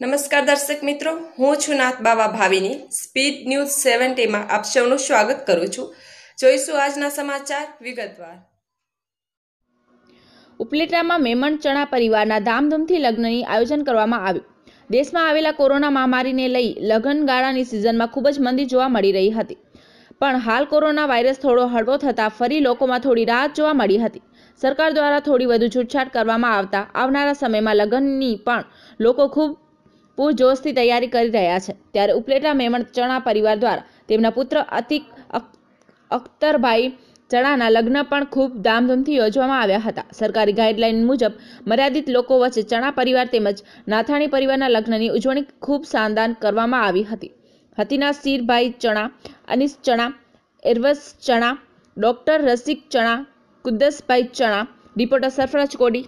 નમસ્કાર દર્શક મિત્રો, હું છું નાથ બાવા ભાવિની. સ્પીડ ન્યૂઝ સેવન્ટીમાં આપ સૌનું સ્વાગત કરું છું. જોઈશું આજના સમાચાર, વિગતવાર. ઉપલેટામાં મેમણ ચણા પરિવારના ધામધૂમથી લગ્નની આયોજન કરવામાં આવ્યું. દેશમાં આવેલા કોરોના મહામારીને લઈ લગ્નગાળાની સિઝનમાં ખૂબ જ મંદી જોવા મળી રહી હતી. પણ હાલ કોરોના વાયરસ થોડો હળવો થતાં ફરી લોકોમાં થોડી રાહત જોવા મળી હતી. સરકાર દ્વારા થોડી વધુ છૂટછાટ કરવામાં આવતા આવનારા સમયમાં લગ્નની પણ લોકો ખૂબ પૂરજોશથી તૈયારી કરી રહ્યા છે. ત્યારે ઉપલેટા મેમણ ચણા પરિવાર દ્વારા તેમના પુત્ર અતિક અખ- અખ્તરભાઈ ચણાના લગ્ન પણ ખૂબ ધામધૂમથી યોજવામાં આવ્યા હતા. સરકારી ગાઈડલાઈન મુજબ મર્યાદિત લોકો વચ્ચે ચણા પરિવાર તેમજ નાથાણી પરિવારના લગ્નની ઉજવણી ખૂબ શાનદાર કરવામાં આવી હતી. હતીના સીરભાઈ ચણા અનિશ ચણા, એરવસ ચણા, ડોક્ટર રસિક ચણા, કુદ્દસભાઈ ચણા, રિપોર્ટર સરફરાજ કોડી